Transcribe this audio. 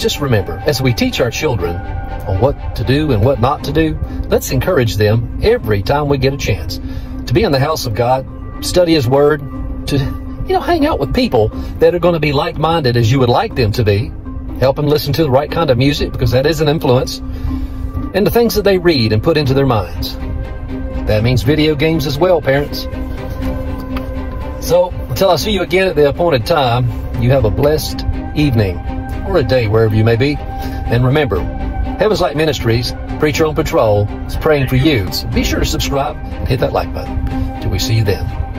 just remember, as we teach our children on what to do and what not to do, let's encourage them every time we get a chance to be in the house of God, study His Word, to, you know, hang out with people that are going to be like-minded as you would like them to be. Help them listen to the right kind of music because that is an influence. And the things that they read and put into their minds. That means video games as well, parents. So, until I see you again at the appointed time, you have a blessed evening or a day wherever you may be. And remember, Heaven's Light Ministries, Preacher on Patrol, is praying for you. So be sure to subscribe and hit that like button. Till we see you then.